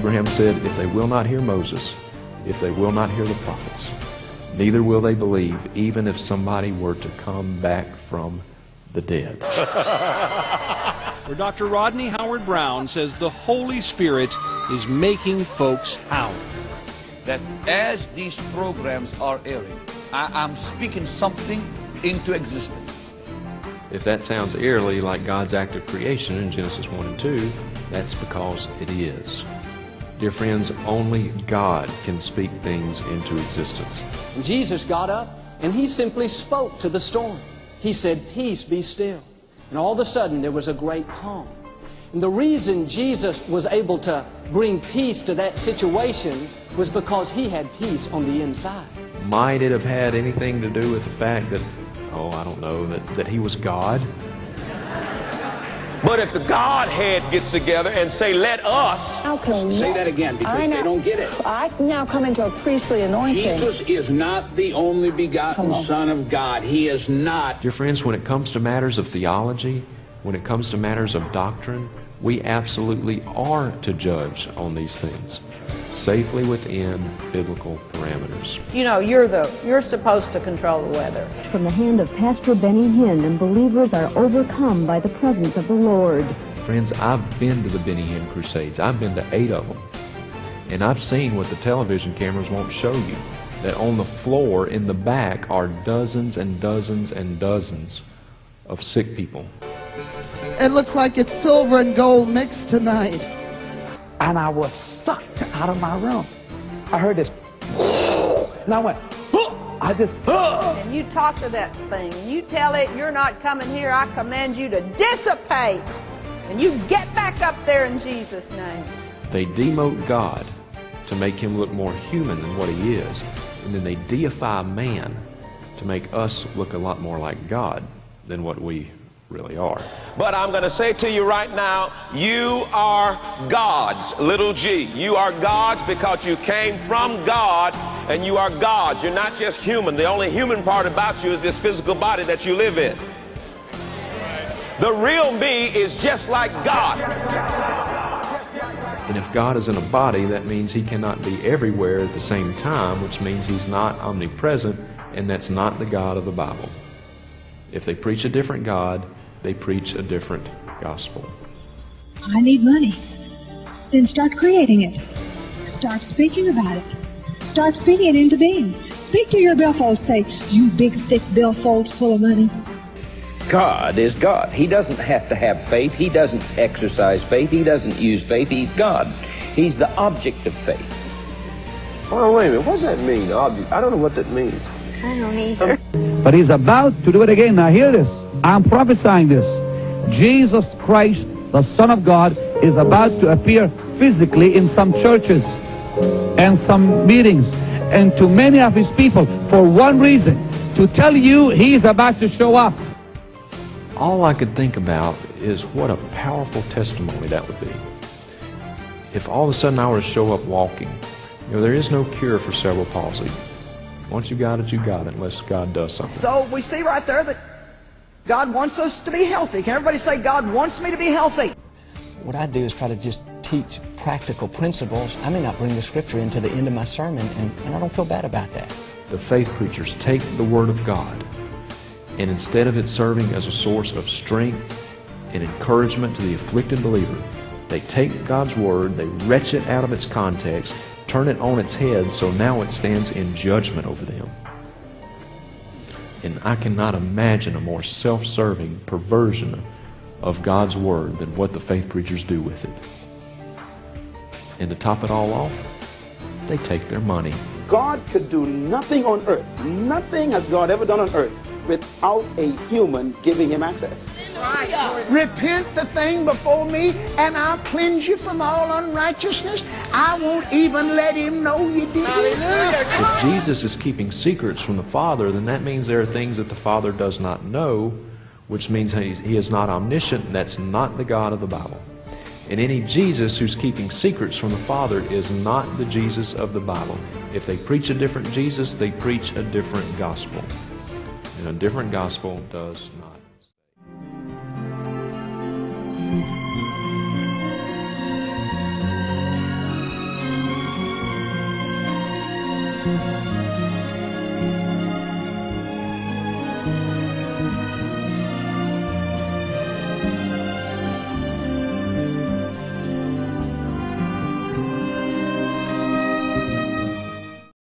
Abraham said, If they will not hear Moses, if they will not hear the prophets, neither will they believe, even if somebody were to come back from the dead. Where Dr. Rodney Howard-Browne says the Holy Spirit is making folks howl. that as these programs are airing, I am speaking something into existence. If that sounds eerily like God's act of creation in Genesis 1 and 2, that's because it is. Dear friends, only God can speak things into existence. Jesus got up and he simply spoke to the storm. He said, Peace, be still. And all of a sudden there was a great calm. And the reason Jesus was able to bring peace to that situation was because he had peace on the inside. Might it have had anything to do with the fact that, oh, I don't know, that, that he was God? But if the Godhead gets together and say, let us, How can Say what- that again, because I they now- don't get it. I now come into a priestly anointing. Jesus is not the only begotten on. Son of God. He is not. Dear friends, when it comes to matters of theology, when it comes to matters of doctrine, we absolutely are to judge on these things safely within biblical parameters. You know, you're the you're supposed to control the weather. From the hand of Pastor Benny Hinn, and believers are overcome by the presence of the Lord. Friends, I've been to the Benny Hinn Crusades. I've been to eight of them. And I've seen what the television cameras won't show you. That on the floor in the back are dozens and dozens and dozens of sick people. It looks like it's silver and gold mixed tonight. and I was sucked out of my room. I heard this, and I went, I just, And you talk to that thing, and you tell it you're not coming here. I command you to dissipate. And you get back up there in Jesus' name. They demote God to make him look more human than what he is. And then they deify man to make us look a lot more like God than what we really are. but I'm going to say to you right now, you are gods, little g. You are gods because you came from God and you are gods. You're not just human. The only human part about you is this physical body that you live in. The real me is just like God. And if God is in a body, that means he cannot be everywhere at the same time, which means he's not omnipresent, and that's not the God of the Bible. If they preach a different God, they preach a different gospel. I need money. Then start creating it. Start speaking about it. Start speaking it into being. Speak to your billfold. Say, you big, thick billfold full of money. God is God. He doesn't have to have faith. He doesn't exercise faith. He doesn't use faith. He's God. He's the object of faith. Oh, wait a minute. What does that mean, object? I don't know what that means. I don't either. But he's about to do it again. Now hear this. I'm prophesying this. Jesus Christ, the Son of God, is about to appear physically in some churches and some meetings and to many of his people for one reason to tell you he's about to show up. All I could think about is what a powerful testimony that would be. If all of a sudden I were to show up walking, you know, there is no cure for cerebral palsy. Once you got it, you got it, unless God does something. So we see right there that God wants us to be healthy. Can everybody say, God wants me to be healthy? What I do is try to just teach practical principles. I may not bring the scripture into the end of my sermon, and, and I don't feel bad about that. The faith preachers take the Word of God, and instead of it serving as a source of strength and encouragement to the afflicted believer, they take God's Word, they wrench it out of its context, turn it on its head so now it stands in judgment over them. And I cannot imagine a more self serving perversion of God's Word than what the faith preachers do with it. And to top it all off, they take their money. God could do nothing on earth. Nothing has God ever done on earth without a human giving him access. Repent the thing before me, and I'll cleanse you from all unrighteousness. I won't even let him know you did it. If Jesus is keeping secrets from the Father, then that means there are things that the Father does not know, which means he he is not omniscient, and that's not the God of the Bible. And any Jesus who's keeping secrets from the Father is not the Jesus of the Bible. If they preach a different Jesus, they preach a different gospel. And a different gospel does not